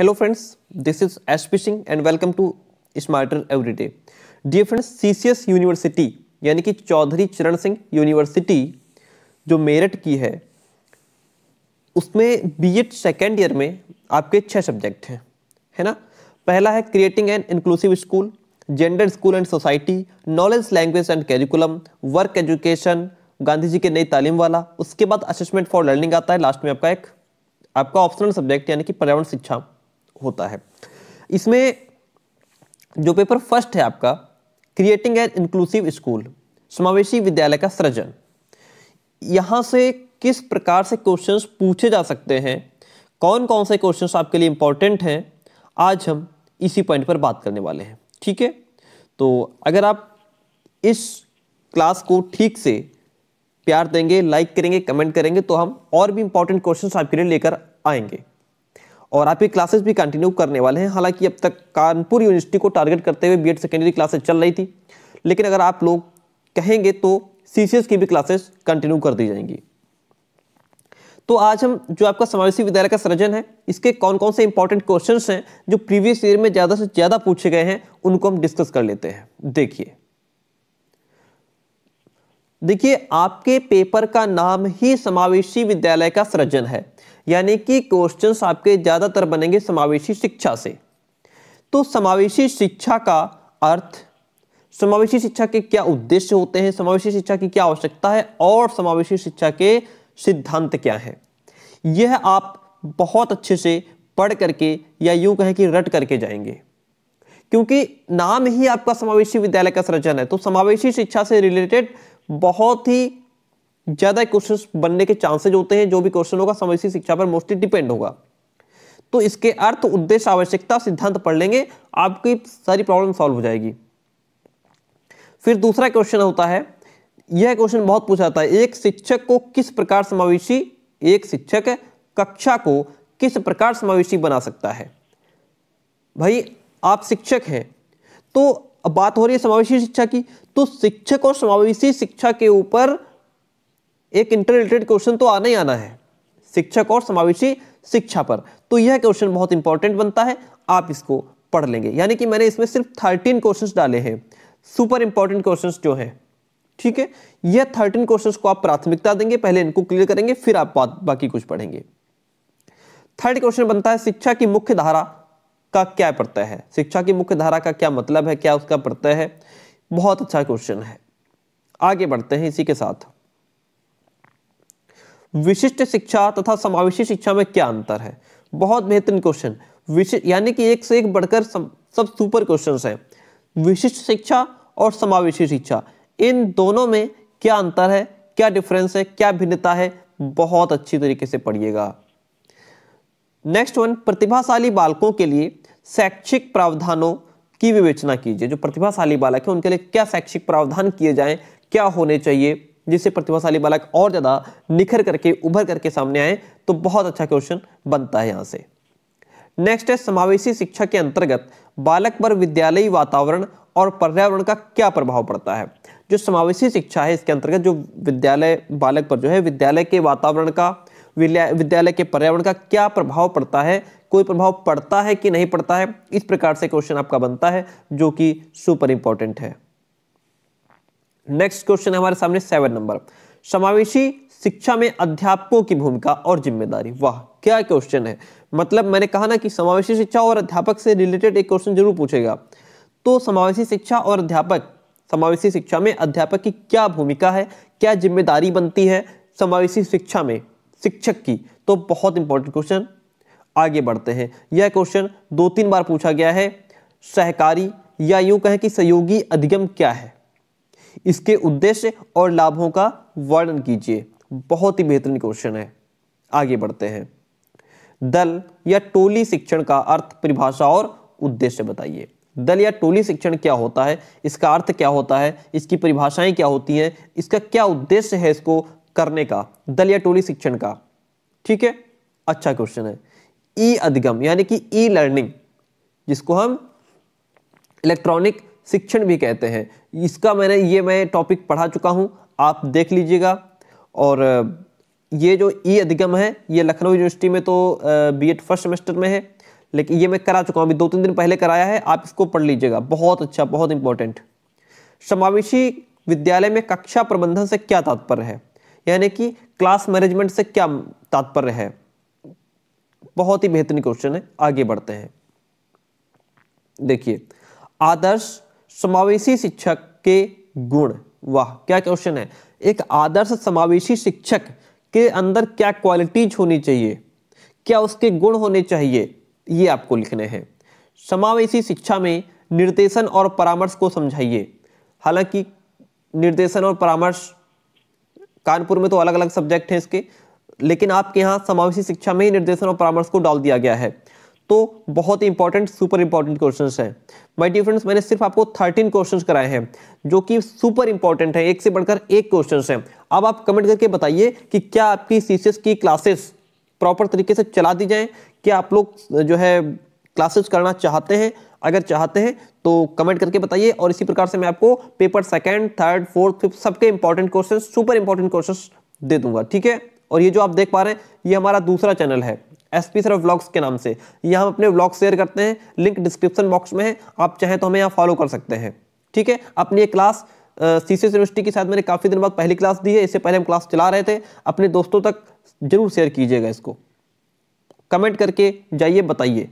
Hello friends, this is Ash Fishing and welcome to Smarter Everyday. Dear friends, CCS university यानी कि चौधरी चरण Singh university जो मेरठ की है उसमें बीएड सेकेंड ईयर में आपके छह सब्जेक्ट हैं है ना पहला है creating an inclusive school gender school and society knowledge language and curriculum work education Gandhi ji के नई तालीम वाला उसके बाद असेसमेंट फॉर लर्निंग आता है लास्ट में आपका एक आपका ऑप्शनल सब्जेक्ट यानी कि पर्यावरण शिक्षा होता है। इसमें जो पेपर फ़र्स्ट है आपका क्रिएटिंग एन इंक्लूसिव स्कूल समावेशी विद्यालय का सृजन। यहाँ से किस प्रकार से क्वेश्चंस पूछे जा सकते हैं कौन कौन से क्वेश्चंस आपके लिए इंपॉर्टेंट हैं, आज हम इसी पॉइंट पर बात करने वाले हैं, ठीक है? तो अगर आप इस क्लास को ठीक से प्यार देंगे लाइक करेंगे कमेंट करेंगे तो हम और भी इंपॉर्टेंट क्वेश्चंस आपके लिए लेकर आएँगे। और आप ये क्लासेस भी कंटिन्यू करने वाले हैं। हालाँकि अब तक कानपुर यूनिवर्सिटी को टारगेट करते हुए बीएड सेकेंडरी क्लासेस चल रही थी। लेकिन अगर आप लोग कहेंगे तो सीसीएस की भी क्लासेस कंटिन्यू कर दी जाएँगी। तो आज हम जो आपका समावेशी विद्यालय का सृजन है, इसके कौन कौन से इंपॉर्टेंट क्वेश्चंस हैं, जो प्रीवियस ईयर में ज़्यादा से ज़्यादा पूछे गए हैं, उनको हम डिस्कस कर लेते हैं। देखिए। देखिए, आपके पेपर का नाम ही समावेशी विद्यालय का सृजन है। यानी कि क्वेश्चंस आपके ज़्यादातर बनेंगे समावेशी शिक्षा से। तो समावेशी शिक्षा का अर्थ, समावेशी शिक्षा के क्या उद्देश्य होते हैं, समावेशी शिक्षा की क्या आवश्यकता है और समावेशी शिक्षा के सिद्धांत क्या है? यह आप बहुत अच्छे से पढ़ करके या यूँ कहें कि रट करके जाएँगे। क्योंकि नाम ही आपका समावेशी विद्यालय का सृजन है तो समावेशी शिक्षा से रिलेटेड बहुत ही ज़्यादा क्वेश्चन बनने के चांसेज होते हैं, जो भी क्वेश्चन होगा समावेशी शिक्षा पर मोस्टली डिपेंड होगा। तो इसके अर्थ, उद्देश्य, आवश्यकता, सिद्धांत पढ़ लेंगे, आपकी सारी प्रॉब्लम सॉल्व हो जाएगी। फिर दूसरा क्वेश्चन होता है, यह क्वेश्चन बहुत पूछा जाता है, एक शिक्षक को किस प्रकार समावेशी, एक शिक्षक कक्षा को किस प्रकार समावेशी बना सकता है? भाई, आप शिक्षक हैं तो अब बात हो रही है समावेशी शिक्षा की तो शिक्षक और समावेशी शिक्षा के ऊपर एक इंटर रिलेटेड क्वेश्चन तो आना ही आना है, शिक्षक और समावेशी शिक्षा पर। तो यह क्वेश्चन बहुत इंपॉर्टेंट बनता है, आप इसको पढ़ लेंगे। यानी कि मैंने इसमें सिर्फ़ थर्टीन क्वेश्चन डाले हैं सुपर इंपॉर्टेंट क्वेश्चन जो हैं, ठीक है? यह थर्टीन क्वेश्चन को आप प्राथमिकता देंगे, पहले इनको क्लियर करेंगे, फिर आप बाकी कुछ पढ़ेंगे। थर्ड क्वेश्चन बनता है शिक्षा की मुख्य धारा का क्या प्रत्यय है? शिक्षा की मुख्य धारा का क्या मतलब है? क्या उसका प्रत्यय है? बहुत अच्छा क्वेश्चन है। आगे बढ़ते हैं इसी के साथ। विशिष्ट शिक्षा तथा समावेशी शिक्षा में क्या अंतर है? बहुत बेहतरीन क्वेश्चन यानी कि एक से एक बढ़कर सब सुपर क्वेश्चन है। विशिष्ट शिक्षा और समावेशी शिक्षा, इन दोनों में क्या अंतर है? क्या डिफरेंस है? क्या भिन्नता है? बहुत अच्छी तरीके से पढ़िएगा। नेक्स्ट वन प्रतिभाशाली बालकों के लिए शैक्षिक प्रावधानों की विवेचना कीजिए। जो प्रतिभाशाली बालक है, उनके लिए क्या शैक्षिक प्रावधान किए जाएँ, क्या होने चाहिए, जिससे प्रतिभाशाली बालक और ज़्यादा निखर करके, उभर करके सामने आए तो बहुत अच्छा क्वेश्चन बनता है यहाँ से। नेक्स्ट है, समावेशी शिक्षा के अंतर्गत बालक पर विद्यालयी वातावरण और पर्यावरण का क्या प्रभाव पड़ता है? जो समावेशी शिक्षा है, इसके अंतर्गत जो विद्यालय बालक पर जो है, विद्यालय के वातावरण का विद्यालय के पर्यावरण का क्या प्रभाव पड़ता है कोई प्रभाव पड़ता है कि नहीं पड़ता है, इस प्रकार से क्वेश्चन आपका बनता है, जो कि सुपर इंपॉर्टेंट है। नेक्स्ट क्वेश्चन हमारे सामने सेवन नंबर। समावेशी शिक्षा में अध्यापकों की भूमिका और ज़िम्मेदारी। वाह, क्या क्वेश्चन है। मतलब मैंने कहा ना कि समावेशी शिक्षा और अध्यापक से रिलेटेड एक क्वेश्चन ज़रूर पूछेगा। तो समावेशी शिक्षा और अध्यापक, समावेशी शिक्षा में अध्यापक की क्या भूमिका है, क्या ज़िम्मेदारी बनती है समावेशी शिक्षा में, शिक्षक की? तो बहुत इंपॉर्टेंट क्वेश्चन आगे बढ़ते हैं। यह क्वेश्चन दो तीन बार पूछा गया है, सहकारी या यूँ कहें कि सहयोगी अधिगम क्या है? इसके उद्देश्य और लाभों का वर्णन कीजिए। बहुत ही बेहतरीन क्वेश्चन है। आगे बढ़ते हैं। दल या टोली शिक्षण का अर्थ परिभाषा और उद्देश्य बताइए। दल या टोली शिक्षण क्या होता है? इसका अर्थ क्या होता है? इसकी परिभाषाएँ क्या होती हैं? इसका क्या उद्देश्य है इसको करने का? दल या टोली शिक्षण का। ठीक है? अच्छा क्वेश्चन है। ई अधिगम यानी कि ई लर्निंग जिसको हम इलेक्ट्रॉनिक शिक्षण भी कहते हैं। इसका मैंने, ये मैं टॉपिक पढ़ा चुका हूँ, आप देख लीजिएगा। और ये जो ई अधिगम है, ये लखनऊ यूनिवर्सिटी में तो बी एड फ़र्स्ट सेमेस्टर में है, लेकिन ये मैं करा चुका हूँ, अभी दो तीन दिन पहले कराया है, आप इसको पढ़ लीजिएगा। बहुत अच्छा बहुत इंपॉर्टेंट समावेशी विद्यालय में कक्षा प्रबंधन से क्या तात्पर्य है? यानी कि क्लास मैनेजमेंट से क्या तात्पर्य है? बहुत ही बेहतरीन क्वेश्चन है, आगे बढ़ते हैं। देखिए, आदर्श समावेशी शिक्षक के गुण। वाह, क्या क्वेश्चन है? एक आदर्श समावेशी शिक्षक के अंदर क्या क्वालिटीज होनी चाहिए? क्या उसके गुण होने चाहिए? ये आपको लिखने हैं। समावेशी शिक्षा में निर्देशन और परामर्श को समझाइए। हालाँकि निर्देशन और परामर्श, कानपुर में तो अलग अलग सब्जेक्ट हैं इसके लेकिन आपके यहाँ समावेशी शिक्षा में ही निर्देशन और परामर्श को डाल दिया गया है। तो बहुत ही इंपॉर्टेंट सुपर इंपॉर्टेंट क्वेश्चंस हैं। माय डियर फ्रेंड्स मैंने सिर्फ़ आपको 13 क्वेश्चंस कराए हैं, जो कि सुपर इंपॉर्टेंट है। एक से बढ़कर एक क्वेश्चंस हैं। अब आप कमेंट करके बताइए कि क्या आपकी सीसीएस की क्लासेस प्रॉपर तरीके से चला दी जाए? क्या आप लोग जो है क्लासेस करना चाहते हैं? अगर चाहते हैं तो कमेंट करके बताइए। और इसी प्रकार से मैं आपको paper second third fourth fifth सबके important question super important question दे दूँगा। ठीक है? और ये जो आप देख पा रहे हैं, ये हमारा दूसरा चैनल है एस पी सर व्लॉग्स के नाम से। यहाँ हम अपने व्लॉग शेयर करते हैं लिंक डिस्क्रिप्शन बॉक्स में है, आप चाहें तो हमें यहाँ फॉलो कर सकते हैं। ठीक है? अपनी एक क्लास सी सी यूनिवर्सिटी के साथ मैंने काफ़ी दिन बाद पहली क्लास दी है, इससे पहले हम क्लास चला रहे थे। अपने दोस्तों तक ज़रूर शेयर कीजिएगा इसको। कमेंट करके जाइए, बताइए।